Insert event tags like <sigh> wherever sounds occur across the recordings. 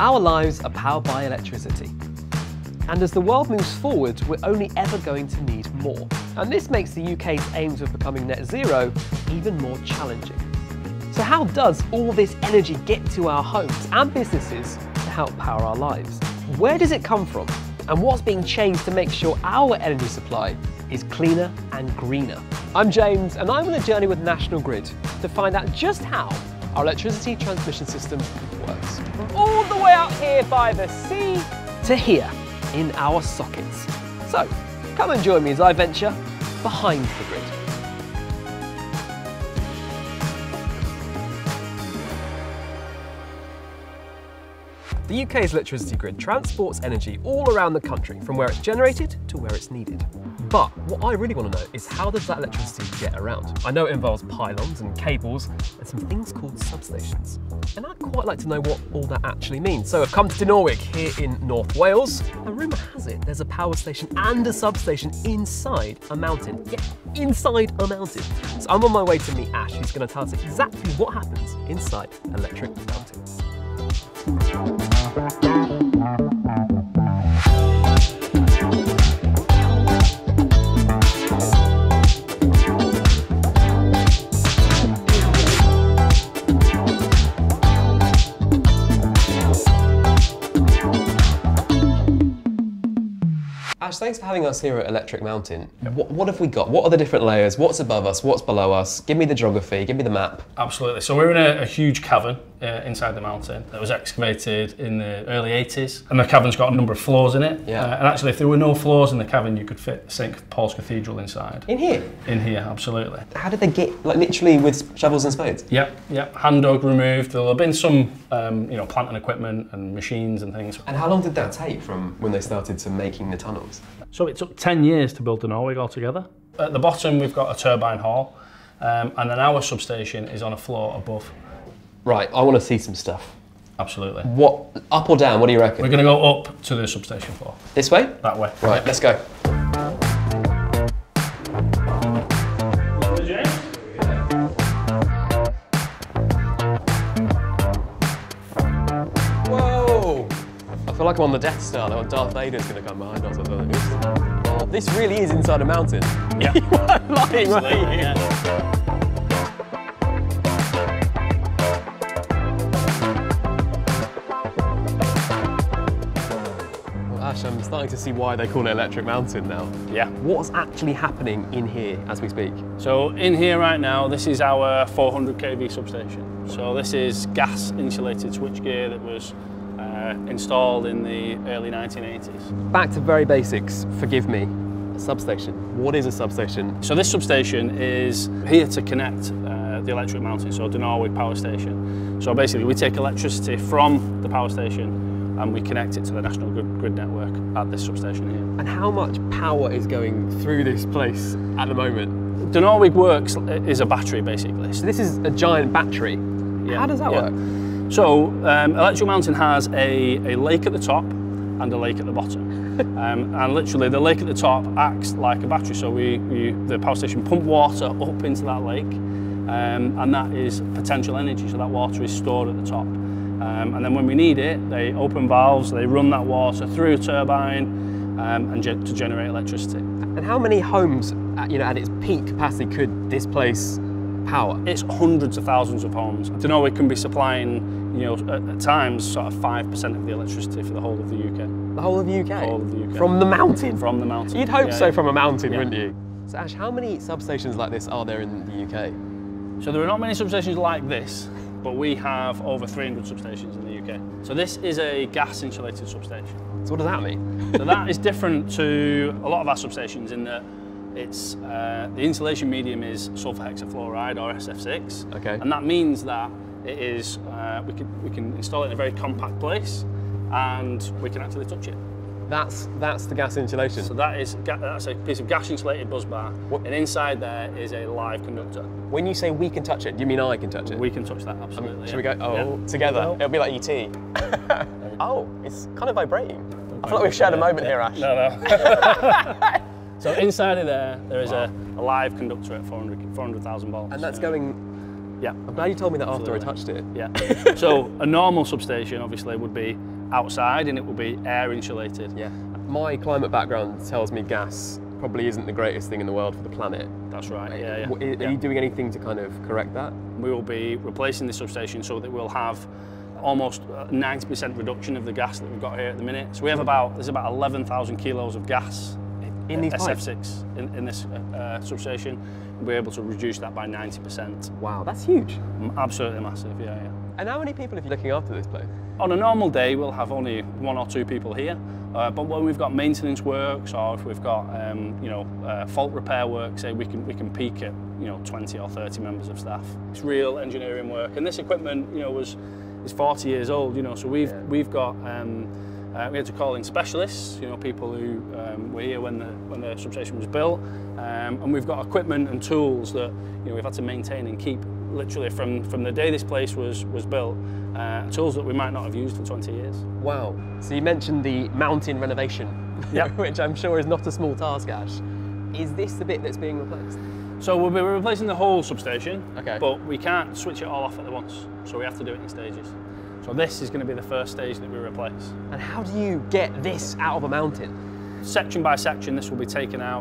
Our lives are powered by electricity. And as the world moves forward, we're only ever going to need more. And this makes the UK's aims of becoming net zero even more challenging. So how does all this energy get to our homes and businesses to help power our lives? Where does it come from? And what's being changed to make sure our energy supply is cleaner and greener? I'm James, and I'm on a journey with National Grid to find out just how our electricity transmission system From all the way out here by the sea to here in our sockets. So, come and join me as I venture behind the grid. The UK's electricity grid transports energy all around the country from where it's generated to where it's needed. But what I really want to know is how does that electricity get around? I know it involves pylons and cables and some things called substations. And I'd quite like to know what all that actually means. So I've come to Dinorwig here in North Wales. And rumour has it there's a power station and a substation inside a mountain. Yeah, inside a mountain. So I'm on my way to meet Ash, who's going to tell us exactly what happens inside Electric Mountain. Ash, thanks for having us here at Electric Mountain. What, what have we got? What are the different layers? What's above us? What's below us? Give me the geography, give me the map. Absolutely. So we're in a, a huge cavern uh, inside the mountain that was excavated in the early 80s. And the cavern's got a number of floors in it. Yeah. Uh, and actually, if there were no floors in the cavern, you could fit St. Paul's Cathedral inside. In here? In here, absolutely. How did they get, like literally with shovels and spades? Yep, yep. Hand dug removed. There'll have been some, um, you know, plant and equipment and machines and things. And how long did that take from when they started to making the tunnels? So it took 10 years to build Dinorwig altogether. At the bottom, we've got a turbine hall. Um, and then our substation is on a floor above. Right, I want to see some stuff. Absolutely. What, up or down, what do you reckon? We're going to go up to the substation floor. This way? That way. Right, let's go. Like I'm on the Death Star, like Darth Vader's to come behind us. I don't know. Oh, this really is inside a mountain. Yeah. <laughs> you are lying, right? yeah. I'm starting to see why they call it Electric Mountain now. Yeah. What's actually happening in here as we speak? So in here right now, this is our 400 kV substation. So this is gas insulated switchgear that was uh, installed in the early 1980s. Back to very basics, forgive me. A substation. What is a substation? So this substation is here to connect uh, the electric mountain, so Dinorwig power station. So basically we take electricity from the power station and we connect it to the national grid, grid network at this substation here. And how much power is going through this place at the moment? Dinorwig works is a battery basically. So this is a giant battery. Yeah, How does that yeah. work? So, um, Electric Mountain has a, a lake at the top and a lake at the bottom. <laughs> um, and literally, the lake at the top acts like a battery. So, we, we the power station pump water up into that lake, um, and that is potential energy. So, that water is stored at the top. Um, and then, when we need it, they open valves, they run that water through a turbine um, and ge- to generate electricity. And how many homes, at, you know, at its peak capacity could this place power? It's hundreds of thousands of homes. Dinorwig can be supplying, you know, at, at times sort of 5% of the electricity for the whole of the UK. The whole of the UK? The Whole of the UK. From the mountain? From the mountain. You'd hope Yeah, so yeah. from a mountain, Yeah. wouldn't you? So Ash, how many substations like this are there in the UK? So there are not many substations like this, but we have over 300 substations in the UK. So this is a gas insulated substation. So what does that mean? So that <laughs> is different to a lot of our substations in that it's uh, the insulation medium is sulfur hexafluoride or SF6. Okay. And that means that it is uh, we can we can install it in a very compact place, and we can actually touch it. That's that's the gas insulation. So that is that's a piece of gas insulated bus bar, What- and inside there is a live conductor. when you say we can touch it, do you mean I can touch it? We can touch that absolutely. Should we go? Oh, Yeah. together. Well- It'll be like ET. <laughs> oh, it's kind of vibrating. I feel like we've shared a moment here, Ash. No, no. <laughs> <laughs> so inside of there, there is a, a live conductor at 400 400,000 volts. And that's Uh, going Yeah. I'm glad you told me that after I touched it. Yeah. <laughs> so a normal substation obviously would be outside and it would be air insulated. Yeah. My climate background tells me gas probably isn't the greatest thing in the world for the planet. That's right. Yeah, yeah. Are yeah. you doing anything to kind of correct that? We will be replacing the substation so that we'll have almost uh, 90% reduction of the gas that we've got here at the minute. So we have about there's about 11,000 kilos of gas In these pipes? SF6 in, in this uh, uh, substation. We're able to reduce that by 90%. Wow, that's huge. Absolutely massive. Yeah, yeah. And how many people are you looking after this place? On a normal day, we'll have only one or two people here. Uh, but when we've got maintenance works or if we've got um, you know uh, fault repair work, say we can we can peak at you know 20 or 30 members of staff. It's real engineering work, and this equipment you know was is 40 years old. You know, so we've Yeah. we've got um, uh, we had to call in specialists. You know, people who um, were here when the when the substation was built, um, and we've got equipment and tools that you know we've had to maintain and keep literally from from the day this place was was built. Uh, tools that we might not have used for 20 years. Wow. So you mentioned the mountain renovation, Yep. <laughs> which I'm sure is not a small task, Ash. Is this the bit that's being replaced? So we'll be replacing the whole substation, Okay. but we can't switch it all off at once. So we have to do it in stages. So this is going to be the first stage that we replace. And how do you get this out of a mountain? Section by section, this will be taken out,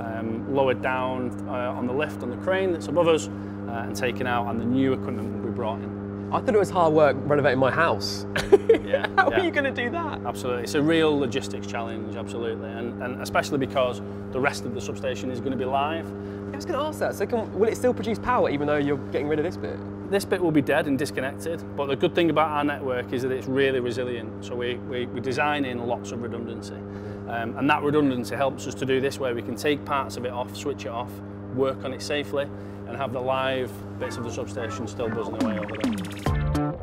um, lowered down uh, on the lift on the crane that's above us, uh, and taken out, and the new equipment will be brought in. I thought it was hard work renovating my house. <laughs> Yeah, how yeah. are you going to do that? Absolutely, it's a real logistics challenge, absolutely, and, and especially because the rest of the substation is going to be live. I was going to ask that. So can, will it still produce power even though you're getting rid of this bit? This bit will be dead and disconnected, but the good thing about our network is that it's really resilient. So we, we, we design in lots of redundancy. Um, and that redundancy helps us to do this where we can take parts of it off, switch it off, work on it safely, and have the live bits of the substation still buzzing away over there.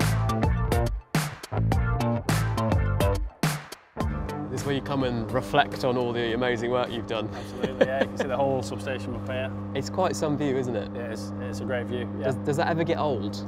This is where you come and reflect on all the amazing work you've done. Absolutely, yeah, you can see the whole substation up here. It's quite some view, isn't it? Yeah, it's, it's a great view. Yeah. Does, does that ever get old?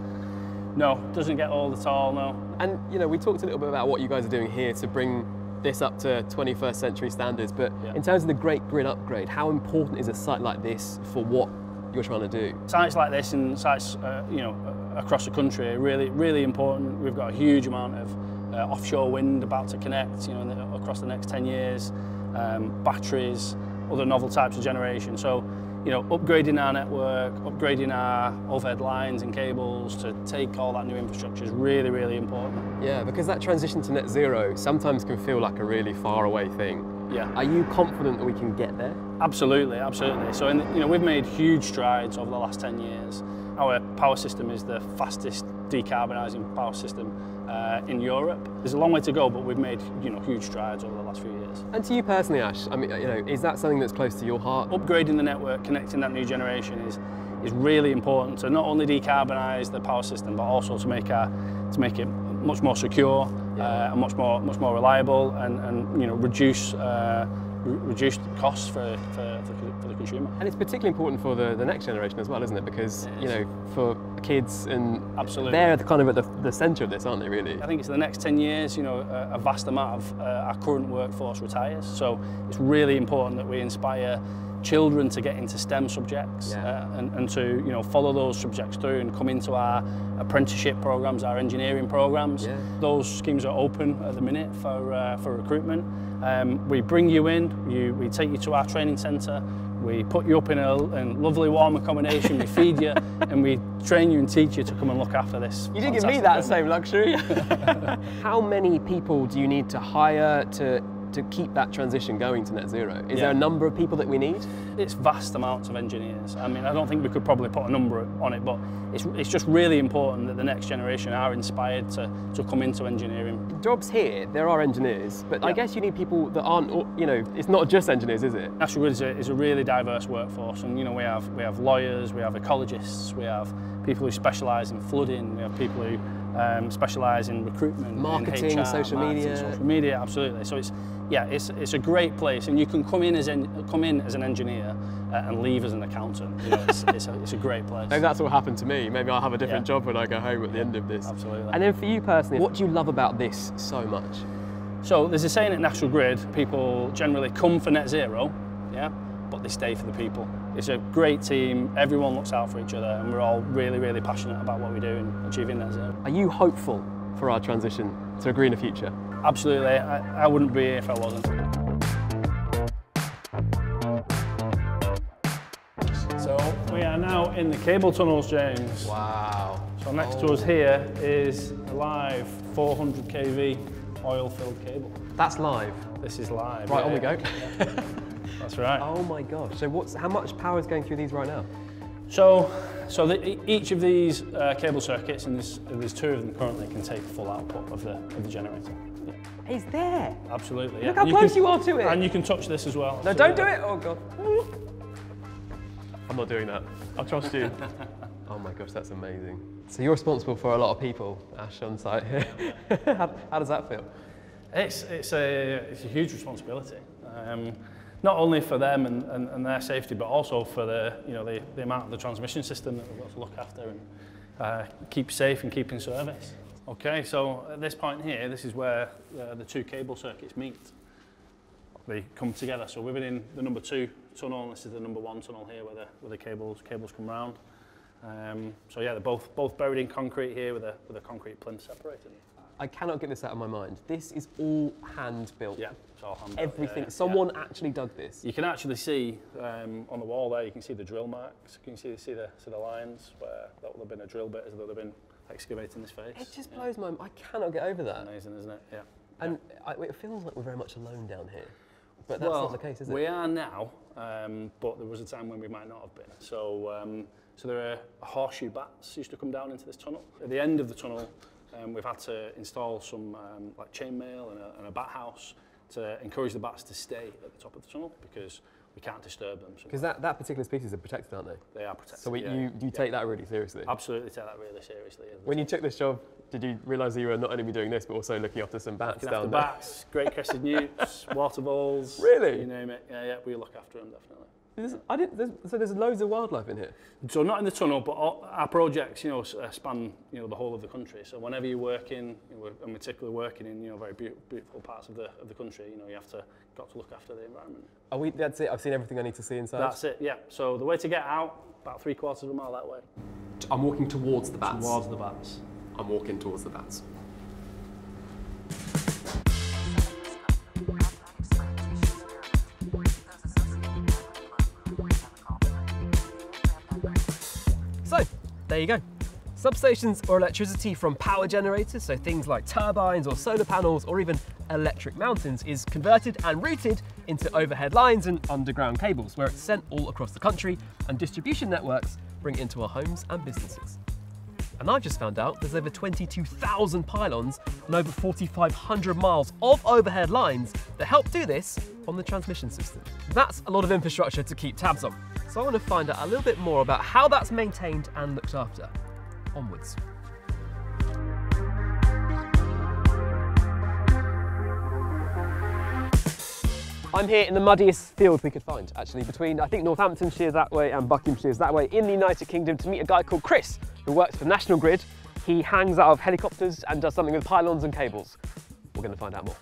No, doesn't get old at all, no. And you know, we talked a little bit about what you guys are doing here to bring this up to 21st century standards, but Yeah. in terms of the Great Grid upgrade, how important is a site like this for what you're trying to do? sites like this and sites uh, you know across the country are really really important we've got a huge amount of uh, offshore wind about to connect you know in the, across the next 10 years um, batteries other novel types of generation so you know upgrading our network upgrading our overhead lines and cables to take all that new infrastructure is really really important Yeah, because that transition to net zero sometimes can feel like a really far away thing. Yeah Are you confident that we can get there? Absolutely, absolutely. So, in, you know, we've made huge strides over the last 10 years. Our power system is the fastest decarbonising power system uh, in Europe. There's a long way to go, but we've made, you know, huge strides over the last few years. And to you personally, Ash, I mean, you know, is that something that's close to your heart? Upgrading the network, connecting that new generation is is really important to not only decarbonise the power system, but also to make our, to make it much more secure. Uh, and much more much more reliable, and, and you know reduce uh, re- reduce costs for, for, for, the- for the consumer. And it's particularly important for the, the next generation as well, isn't it? Because, It you know, for kids and Absolutely. they're the kind of at the, the centre of this, aren't they, really? I think it's the next 10 years, you know, a, a vast amount of uh, our current workforce retires. So it's really important that we inspire children to get into STEM subjects Yeah. uh, and, and to, you know, follow those subjects through and come into our apprenticeship programs, our engineering programs. Yeah. Those schemes are open at the minute for, uh, for recruitment. Um, we bring you in, you, we take you to our training centre, we put you up in a in lovely warm accommodation, we feed you, <laughs> and we train you and teach you to come and look after this. You didn't give me that same luxury. <laughs> How many people do you need to hire to, to keep that transition going to net zero? Is Yeah. there a number of people that we need? It's vast amounts of engineers. I mean, I don't think we could probably put a number on it, but it's, it's just really important that the next generation are inspired to, to come into engineering. Jobs here, there are engineers, but I guess you need people that aren't, you know, it's not just engineers, is it? National Grid is a, is a really diverse workforce, and you know we have we have lawyers, we have ecologists, we have people who specialise in flooding, we have people who um, specialise in recruitment, in Marketing, HR, social marketing, media. social media, absolutely. So it's yeah, it's it's a great place, and you can come in as en- come in as an engineer uh, and leave as an accountant. You know, it's, it's, a, it's a great place. Maybe that's what happened to me. Maybe I'll have a different Yeah. job when I go home at the end of this. Absolutely. And then for you personally, what do you love about this so much? So there's a saying at National Grid, people generally come for net zero, yeah, but they stay for the people. It's a great team. Everyone looks out for each other, and we're all really, really passionate about what we do and achieving net zero. Are you hopeful for our transition to a greener future? Absolutely. I, I wouldn't be here if I wasn't. So we are now in the cable tunnels, James. Wow. So next to us here is a live 400 kV oil-filled cable. That's live. This is live. Right, yeah, on we go. That's right. Oh my gosh. So what's how much power is going through these right now? So, so the, e- each of these uh, cable circuits, and there's, there's two of them currently, can take full output of the, of the generator. Yeah, It's there. absolutely. Yeah. Look how And close can- you are to it. And you can touch this as well. No, So, don't do it. Oh god. I'm not doing that. I'll trust you. <laughs> oh my gosh, that's amazing. So you're responsible for a lot of people, Ash, on site here. <laughs> how, how does that feel? It's, it's, a, it's a huge responsibility. Um, not only for them and, and, and their safety, but also for the, you know, the, the amount of the transmission system that we've got to look after and uh, keep safe and keep in service. Okay, so at this point here, this is where uh, the two cable circuits meet. They come together. So we've been in the number two tunnel, and this is the number one tunnel here where the, where the cables, cables come round. Um, so yeah, they're both, both buried in concrete here with a, with a concrete plinth separating them. I cannot get this out of my mind. This is all hand built. Yeah, it's all hand built, Everything. yeah, Someone actually dug this. You can actually see um, on the wall there, you can see the drill marks. You can see, see, the, see the lines where that would have been a drill bit as though they've been excavating this face. It just blows my. I cannot get over that. Amazing, isn't it? Yeah. And I, it feels like we're very much alone down here, but that's well, not the case, is it? we are now, um, but there was a time when we might not have been. So, um, so there are horseshoe bats used to come down into this tunnel. At the end of the tunnel, um, we've had to install some um, like chainmail and a, and a bat house to encourage the bats to stay at the top of the tunnel because we can't disturb them. Because that, that particular species are protected, aren't they? they are protected. So we, yeah. you, you take that really seriously. Absolutely take that really seriously. When you took this job, did you realise you were not only doing this, but also looking after some bats Looking down after there? bats, great crested newts, water voles. <laughs> Really? You name it. Yeah, yeah, we look after them definitely. There's, I didn't, there's, so there's loads of wildlife in here. So not in the tunnel, but all, our projects, you know, uh, span you know the whole of the country. So whenever you're working, you know, we're- and particularly working in you know very beau- beautiful parts of the of the country, you know, you have to got to look after the environment. Are we, that's it, I've seen everything I need to see inside. That's it. Yeah. So the way to get out, about three quarters of a mile that way, I'm walking towards the bats. towards the bats. I'm walking towards the bats. There you go. Substations or electricity from power generators, so things like turbines or solar panels or even electric mountains, is converted and routed into overhead lines and underground cables, where it's sent all across the country and distribution networks bring it into our homes and businesses. And I've just found out there's over 22,000 pylons and over 4,500 miles of overhead lines that help do this on the transmission system. That's a lot of infrastructure to keep tabs on. So I want to find out a little bit more about how that's maintained and looked after. Onwards. I'm here in the muddiest field we could find, actually, between I think Northamptonshire that way and Buckinghamshire that way in the United Kingdom to meet a guy called Chris, who works for National Grid. He hangs out of helicopters and does something with pylons and cables. We're going to find out more.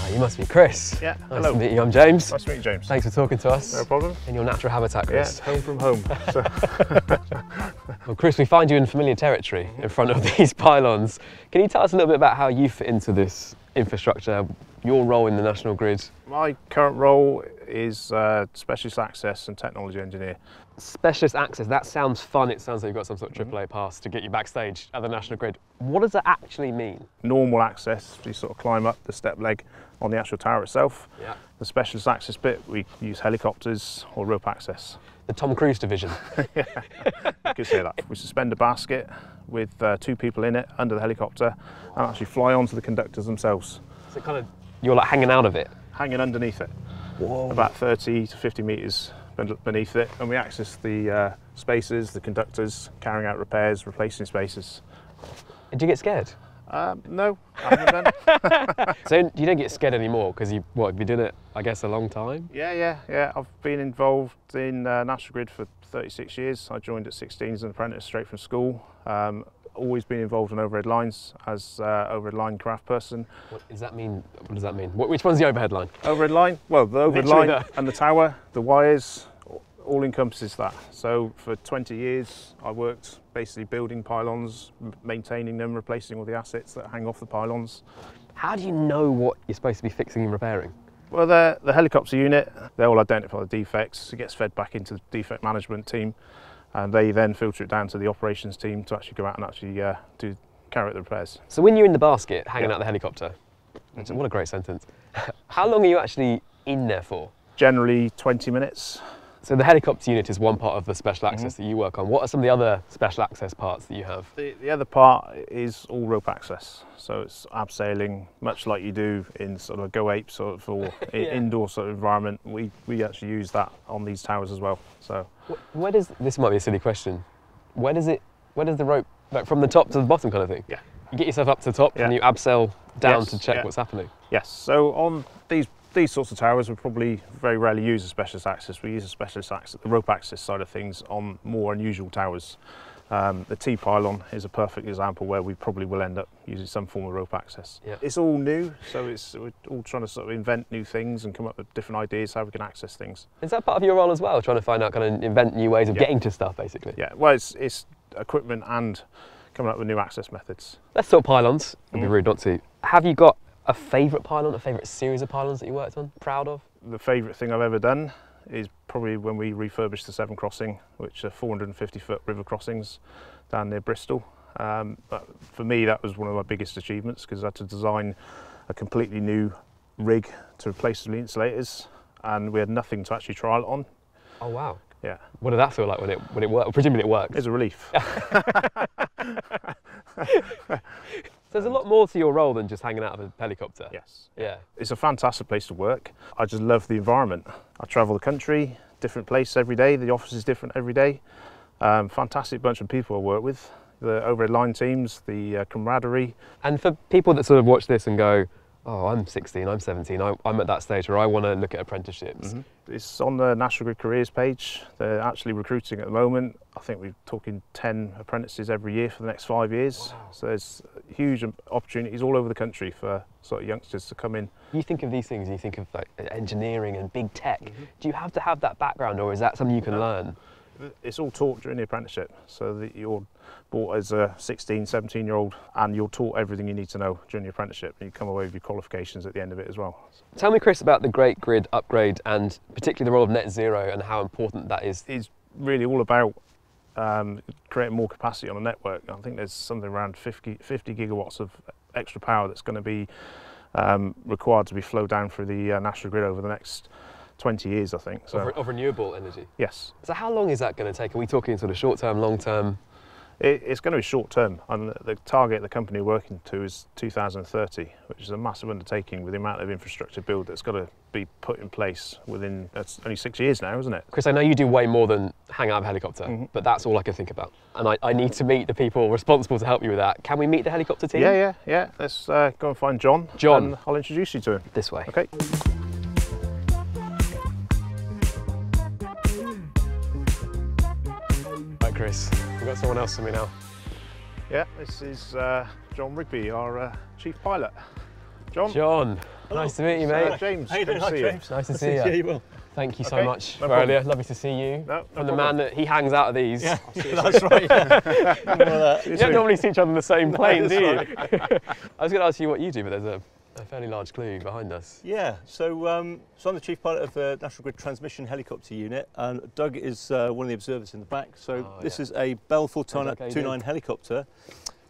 Ah, you must be Chris. Yeah, Nice hello. to meet you. I'm James. Nice to meet you, James. Thanks for talking to us. No problem. In your natural habitat, Chris. Yeah, home from home. So, <laughs> Well, Chris, we find you in familiar territory in front of <laughs> these pylons. Can you tell us a little bit about how you fit into this infrastructure, your role in the national grid? my current role is uh, specialist access and technology engineer. Specialist access, that sounds fun. It sounds like you've got some sort of AAA pass to get you backstage at the national grid. What does that actually mean? Normal access, you sort of climb up the step leg on the actual tower itself. Yeah. The specialist access bit, we use helicopters or rope access. The Tom Cruise division. You could say that. We suspend a basket with uh, two people in it under the helicopter and actually fly onto the conductors themselves, so kind of, you're like hanging out of it. hanging underneath it. Whoa. about 30 to 50 metres beneath it, and we access the uh, spacers, the conductors, carrying out repairs, replacing spacers. Did you get scared? Um, no, I haven't done. <laughs> So you don't get scared anymore because you, what, you've been doing it, I guess, a long time? yeah, yeah, yeah. I've been involved in uh, National Grid for 36 years. I joined at 16 as an apprentice straight from school. Um, always been involved in overhead lines as uh, overhead line craft person. What does that mean? What does that mean? Wh- Which one's the overhead line? Overhead line, well, the overhead Literally line there. and the tower, the wires, all encompasses that. So for 20 years, I worked basically building pylons, maintaining them, replacing all the assets that hang off the pylons. How do you know what you're supposed to be fixing and repairing? Well, the, the helicopter unit, they all identify the defects. It gets fed back into the defect management team, and they then filter it down to the operations team to actually go out and actually uh, do carry out the repairs. So when you're in the basket hanging Yeah. out the helicopter, that's- what a great sentence. <laughs> How long are you actually in there for? Generally 20 minutes. So the helicopter unit is one part of the special access Mm-hmm. that you work on. What are some of the other special access parts that you have? The, the other part is all rope access. So it's abseiling, much like you do in sort of a Go Ape sort of or <laughs> Yeah. indoor sort of environment. We, we actually use that on these towers as well. So Wh- Where does this might be a silly question? Where does it? Where does the rope like from the top to the bottom kind of thing? Yeah. You get yourself up to the top and you abseil down Yes, to check yeah. what's happening. yes, so on these these sorts of towers, we probably very rarely use a specialist access. We use a specialist access, the rope access side of things, on more unusual towers. Um, the T pylon is a perfect example where we probably will end up using some form of rope access. Yeah. It's all new, so it's we're all trying to sort of invent new things and come up with different ideas how we can access things. Is that part of your role as well? Trying to find out, kind of invent new ways of Yeah. getting to stuff, basically. Yeah, well, it's, it's equipment and coming up with new access methods. Let's talk pylons. It'd be Mm. rude not to. Have you got a favourite pylon, a favourite series of pylons that you worked on? Proud of? The favourite thing I've ever done is probably when we refurbished the Severn Crossing, which are 450 foot river crossings down near Bristol. Um, but for me, that was one of my biggest achievements because I had to design a completely new rig to replace the insulators, and we had nothing to actually trial it on. Oh wow. Yeah, What did that feel like when it when it worked? Presumably it worked. it's a relief. <laughs> <laughs> So there's a lot more to your role than just hanging out of a helicopter. yes. Yeah. It's a fantastic place to work. I just love the environment. I travel the country, different place every day. The office is different every day. Um, fantastic bunch of people I work with. The overhead line teams, the uh, camaraderie. And for people that sort of watch this and go, oh, I'm 16, I'm 17, I, I'm at that stage where I want to look at apprenticeships. It's on the National Grid careers page. They're actually recruiting at the moment. I think we're talking 10 apprentices every year for the next five years. So there's huge opportunities all over the country for sort of youngsters to come in. You think of these things, you think of like engineering and big tech. Mm-hmm. Do you have to have that background, or is that something you can learn? It's all taught during the apprenticeship. So that you're brought as a 16, 17 year old and you're taught everything you need to know during the apprenticeship and you come away with your qualifications at the end of it as well. Tell me, Chris, about the Great Grid upgrade and particularly the role of net zero and how important that is. It's really all about um, creating more capacity on the network. I think there's something around 50, 50 gigawatts of extra power that's going to be um, required to be flowed down through the uh, national grid over the next 20 years, I think. So, Of, of renewable energy. yes, So how long is that going to take? Are we talking sort of short term, long term? It, it's going to be short term, and the, the target the company are working to is 2030, which is a massive undertaking with the amount of infrastructure build that's got to be put in place within. That's only six years now, isn't it? Chris, I know you do way more than hang out of a helicopter, Mhm. but that's all I can think about. And I, I need to meet the people responsible to help you with that. Can we meet the helicopter team? Yeah, yeah, yeah. Let's uh, go and find John. John. and I'll introduce you to him. This way. Okay. Right, Chris, got someone else for me now. Yeah, this is uh, John Rigby, our uh, chief pilot. John. John, nice to meet you, Uh, mate. James. How you doing? to Hi, see you. James. Nice to Nice see to you. Will. Thank you so Okay, much no for earlier. Lovely to see you. No, no From the man that he hangs out of these. Yeah, that's right. Yeah. More of that. See you <laughs> You don't normally see each other in the same plane, do you? that's <laughs> I was going to ask you what you do, but there's a, a fairly large clue behind us. Yeah, so, um, so I'm the chief pilot of the National Grid Transmission Helicopter Unit, and Doug is uh, one of the observers in the back. So Oh, this yeah. is a Bell Doug, how 429 helicopter,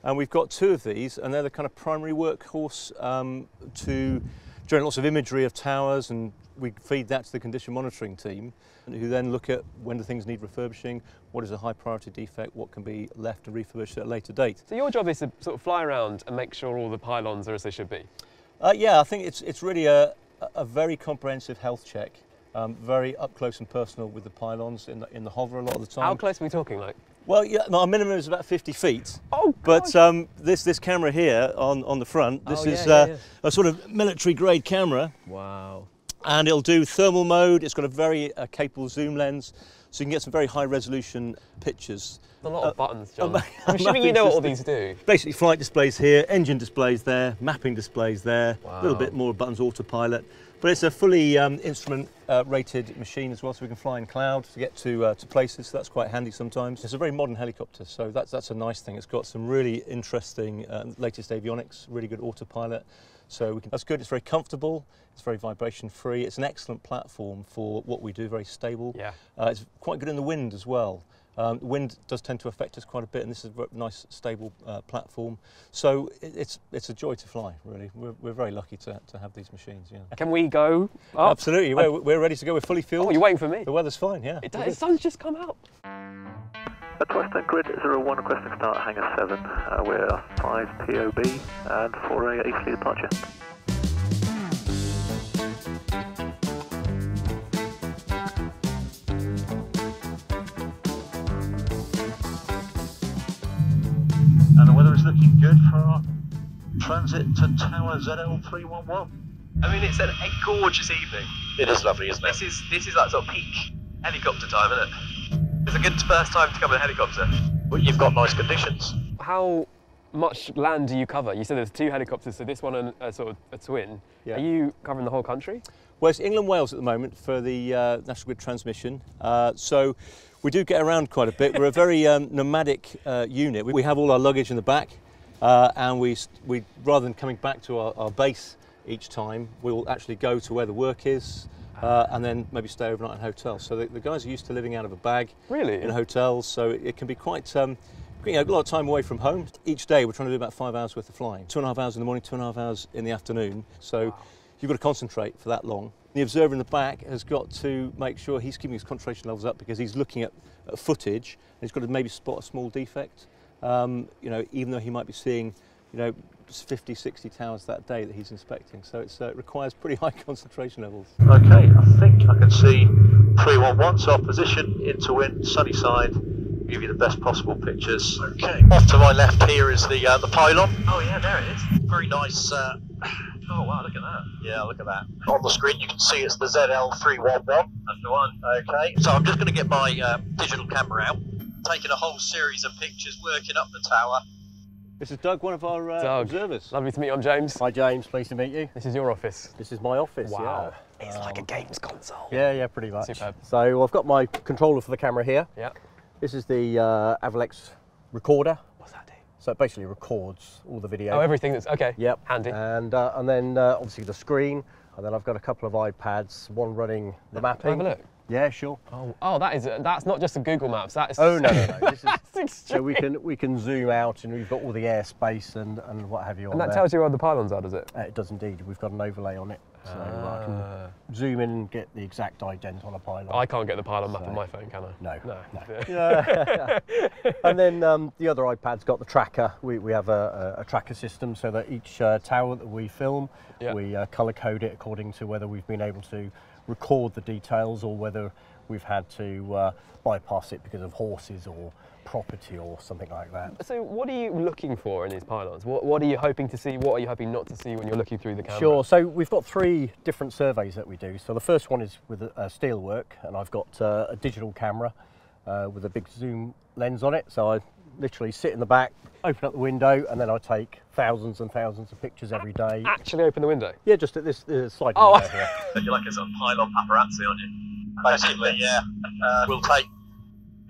and we've got two of these, and they're the kind of primary workhorse um, to generate lots of imagery of towers, and we feed that to the condition monitoring team, who then look at when do things need refurbishing, what is a high priority defect, what can be left and refurbished at a later date. So your job is to sort of fly around and make sure all the pylons are as they should be. Uh, yeah, I think it's it's really a, a very comprehensive health check, um, very up close and personal with the pylons in the in the hover a lot of the time. How close are we talking? Like, well, yeah, no, our minimum is about 50 feet. oh, But um, this this camera here on, on the front, this Oh, is yeah, uh, yeah, a sort of military grade camera, wow. and it'll do thermal mode. It's got a very uh, capable zoom lens, so you can get some very high resolution pictures. A lot of Uh, buttons, John. <laughs> ma- I'm assuming you know what all these do. Basically, flight displays here, engine displays there, mapping displays there, a little bit more buttons, autopilot. But it's a fully um, instrument uh, rated machine as well, so we can fly in cloud to get to, uh, to places. So that's quite handy sometimes. It's a very modern helicopter, so that's, that's a nice thing. It's got some really interesting uh, latest avionics, really good autopilot. So we can, that's good. It's very comfortable. It's very vibration free. It's an excellent platform for what we do. Very stable. Yeah. Uh, it's quite good in the wind as well. Um, wind does tend to affect us quite a bit, and this is a nice, stable uh, platform. So it, it's it's a joy to fly. Really, we're, we're very lucky to, to have these machines. Yeah, Can we go up? absolutely. We're, we're ready to go. We're fully fueled. Oh, you're waiting for me. the weather's fine. Yeah. It does, the sun's just come out. At Western Grid 01 requesting start hangar 7. Uh, we're 5 POB and for a easterly departure. Good for our transit to Tower ZL311. I mean, it's an, a gorgeous evening. It is lovely, isn't it? This is this is like sort of peak helicopter time, isn't it? It's a good first time to come in a helicopter. But you've got nice conditions. How much land do you cover? You said there's two helicopters, so this one and a sort of a twin. Yeah. Are you covering the whole country? Well, it's England Wales at the moment for the uh, National Grid transmission. Uh, so we do get around quite a bit. We're a very um, nomadic uh, unit. We, we have all our luggage in the back, uh, and we, we rather than coming back to our, our base each time, we'll actually go to where the work is. Uh, and then maybe stay overnight in hotels. So the, the guys are used to living out of a bag Really? in hotels, so it, it can be quite um, you know, a lot of time away from home. Each day we're trying to do about five hours worth of flying. Two and a half hours in the morning, two and a half hours in the afternoon. So you've got to concentrate for that long. The observer in the back has got to make sure he's keeping his concentration levels up because he's looking at, at footage and he's got to maybe spot a small defect. Um, you know, even though he might be seeing, you know, 50, 60 towers that day that he's inspecting. So it's, uh, it requires pretty <laughs> high concentration levels. Okay, I think I can see 311, so our position into wind, sunny side, give you the best possible pictures. Okay, off to my left here is the uh, the pylon. Oh yeah, there it is. Very nice. Uh, <sighs> Oh wow, look at that. yeah, look at that. On the screen you can see it's the ZL311. That's the one. Okay, so I'm just going to get my uh, digital camera out, taking a whole series of pictures, working up the tower. This is Doug, one of our uh, Doug. observers. Lovely to meet you. I'm James. Hi James, pleased to meet you. This is your office. This is my office. Wow. Yeah. It's like a games console. Yeah, yeah, pretty much. Superb. So I've got my controller for the camera here. Yeah. This is the uh, Avalex recorder. What's that do? So it basically records all the video. Oh, everything that's okay. Yep. Handy. And uh, and then uh, obviously the screen, and then I've got a couple of iPads, one running the mapping. Have a look? Yeah, sure. Oh, oh, that is that's not just a Google Maps. That is. Oh no, no, no. <laughs> This is so we can we can zoom out, and we've got all the airspace and, and what have you on And that there. tells you where the pylons are, does it? Uh, it does indeed. We've got an overlay on it, so I Ah. can zoom in and get the exact ident on a pylon. I can't get the pylon map on my phone, can I? No, No. no. <laughs> and then um, the other iPad's got the tracker. We, we have a, a, a tracker system so that each uh, tower that we film, Yeah. we uh, colour code it according to whether we've been able to record the details or whether we've had to uh, bypass it because of horses or property or something like that. So, what are you looking for in these pylons? What, what are you hoping to see? What are you hoping not to see when you're looking through the camera? Sure. So we've got three different surveys that we do. So the first one is with uh, steel work, and I've got uh, a digital camera uh, with a big zoom lens on it. So I literally sit in the back, open up the window, and then I take thousands and thousands of pictures every day. Actually, open the window. Yeah, just at this uh, slide Oh. window here. <laughs> You're like a sort of pylon paparazzi, aren't you? Basically, yeah. Uh, we'll take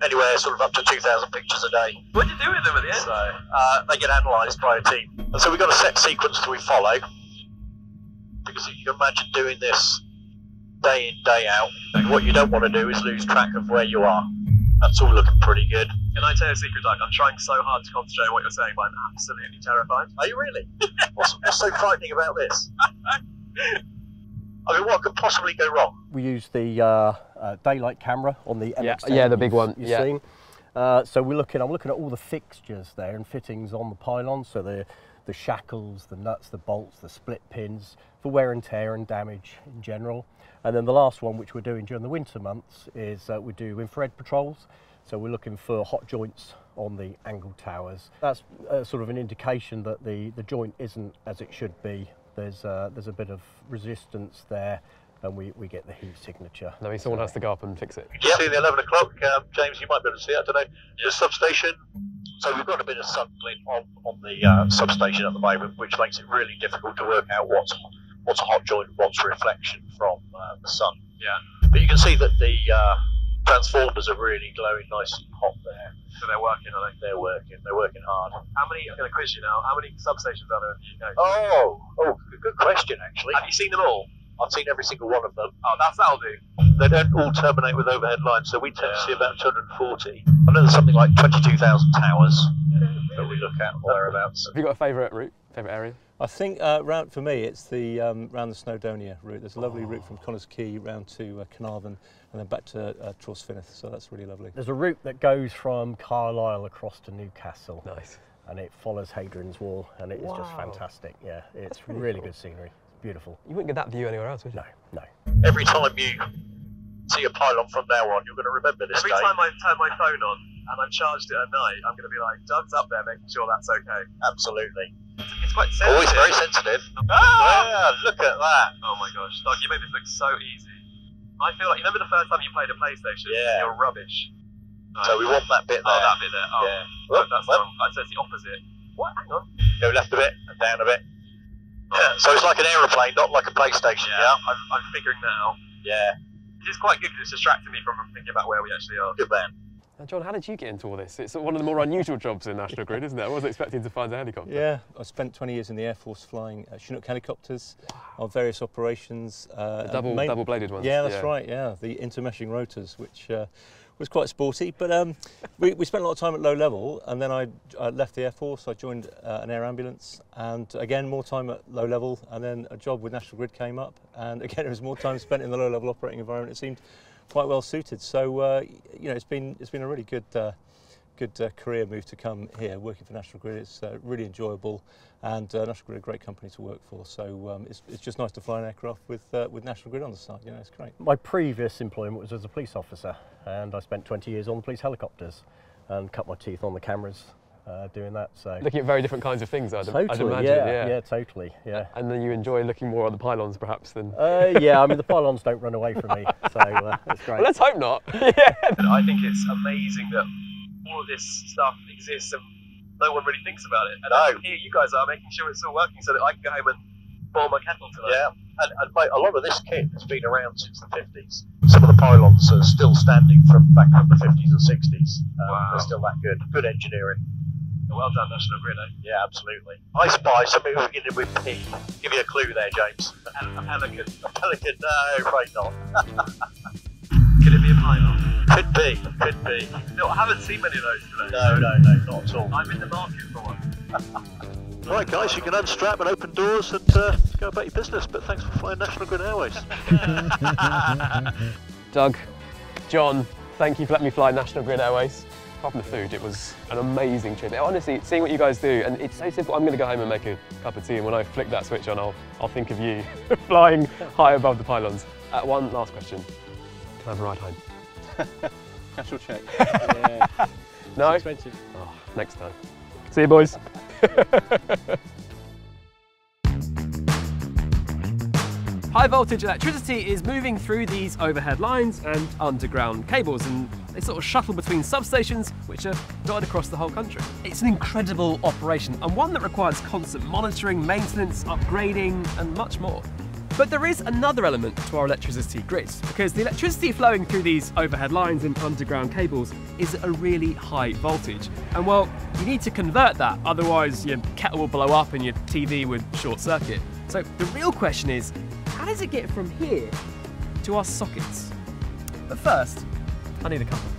anywhere sort of up to 2,000 pictures a day. What do you do with them at the end? So uh, they get analysed by a team. And so we've got a set sequence that we follow. Because if you can imagine doing this day in, day out. What you don't want to do is lose track of where you are. That's all looking pretty good. Can I tell you a secret, Doug? I'm trying so hard to concentrate on what you're saying, but I'm absolutely terrified. Are you really? what's, what's so frightening about this? <laughs> I mean, what could possibly go wrong? We use the uh, uh, daylight camera on the Yeah, MX-10 yeah, the big one, You've yeah. seen. Uh, so we're looking. I'm looking at all the fixtures there and fittings on the pylon. So the the shackles, the nuts, the bolts, the split pins for wear and tear and damage in general. And then the last one, which we're doing during the winter months, is uh, we do infrared patrols. So we're looking for hot joints on the angle towers. That's uh, sort of an indication that the, the joint isn't as it should be. There's uh, there's a bit of resistance there and we, we get the heat signature. No, someone has to go up and fix it. You can see the 11 o'clock, um, James, you might be able to see it, I don't know. The substation. So we've got a bit of sun on, on the uh, substation at the moment, which makes it really difficult to work out what's what's a hot joint, what's reflection from uh, the sun. Yeah. But you can see that the uh, transformers are really glowing nice and hot there. So they're working, are they? They're working. They're working hard. How many, I'm going to quiz you now, how many substations are there in the UK? Oh, oh, good, good question actually. Have you seen them all? I've seen every single one of them. Oh, that's that'll do. They don't all terminate with overhead lines, so we tend to see about 240. I know there's something like 22,000 towers that we look at or thereabouts. Have you got a favourite route, favourite area? I think uh, round, for me it's the um, round the Snowdonia route. There's a lovely route from Connah's Quay round to uh, Caernarfon and then back to uh, Trawsfynydd, so that's really lovely. There's a route that goes from Carlisle across to Newcastle. Nice. And it follows Hadrian's Wall, and it is just fantastic. Yeah, it's really really, cool. good scenery. It's beautiful. You wouldn't get that view anywhere else, would you? No, no. Every time you see a pylon from now on, you're going to remember this Every day. time I turn my phone on and I've charged it at night, I'm going to be like, Doug's up there making sure that's okay. Absolutely. It's quite sensitive. Always very sensitive. Ah! Yeah, look at that. Oh my gosh, Doug, you made this look so easy. I feel like, you remember the first time you played a PlayStation? Yeah. You're rubbish. So we want that bit oh, there. Oh, that bit there. Oh, Yeah. Well, that's well. wrong. I said it's the opposite. What? Hang on. Go left a bit and down a bit. Yeah, oh. <laughs> so it's like an aeroplane, not like a PlayStation. Yeah, Yeah. I'm, I'm figuring that out. Yeah. It is quite good because it's distracting me from thinking about where we actually are. Good man. John, how did you get into all this? It's one of the more unusual jobs in National Grid, isn't it? I wasn't expecting to find a helicopter. Yeah, I spent 20 years in the Air Force flying uh, Chinook helicopters on various operations. Uh, double, main- double-bladed ones. Yeah, that's right. Yeah, the intermeshing rotors, which uh, was quite sporty. But um, we, we spent a lot of time at low level, and then I, I left the Air Force. I joined uh, an air ambulance, and again more time at low level, and then a job with National Grid came up, and <laughs> again it was more time spent in the low level operating environment. It seemed quite well suited. So uh, you know, it's been it's been a really good. Uh, Good uh, career move to come here, working for National Grid. It's uh, really enjoyable, and uh, National Grid are a great company to work for. So um, it's, it's just nice to fly an aircraft with uh, with National Grid on the side. You know, it's great. My previous employment was as a police officer, and I spent 20 years on the police helicopters and cut my teeth on the cameras uh, doing that. So Looking at very different kinds of things, I'd, I'd imagine. yeah, yeah, totally, yeah. And then you enjoy looking more at the pylons, perhaps, than. Uh, yeah, I mean the pylons don't run away from me, <laughs> so uh, it's great. Well, let's hope not. <laughs> yeah. I think it's amazing that all of this stuff exists and no one really thinks about it. And No. here you guys are making sure it's all working so that I can go home and boil my kettle tonight. Yeah. And, and mate, a lot of this kit has been around since the 50s. Some of the pylons are still standing from back from the 50s and 60s. Um, Wow. They're still that good. Good engineering. Well done, National Grid. Eh? Yeah, absolutely. I spy something beginning with P. Give you a clue there, James. A, a pelican. A pelican? No, afraid not. <laughs> Could it be a pylon? Could be. Could be. No, I haven't seen many of those today. No, no, no, not at all. I'm in the market for one. <laughs> Right, guys, you can unstrap and open doors and uh, go about your business. But thanks for flying National Grid Airways. <laughs> Doug, John, thank you for letting me fly National Grid Airways. Apart from the food, it was an amazing trip. Honestly, seeing what you guys do, and it's so simple. I'm going to go home and make a cup of tea, and when I flick that switch on, I'll, I'll think of you <laughs> flying high above the pylons. Uh, one last question. Can I have a ride home? <laughs> Cash or check? <laughs> No? expensive. Oh, next time. See you, boys. High voltage electricity is moving through these overhead lines and underground cables, and they sort of shuttle between substations, which are dotted across the whole country. It's an incredible operation, and one that requires constant monitoring, maintenance, upgrading, and much more. But there is another element to our electricity grid, because the electricity flowing through these overhead lines and underground cables is at a really high voltage. And well, you need to convert that, otherwise your kettle will blow up and your TV would short circuit. So the real question is, does it get from here to our sockets? But first, I need a compass.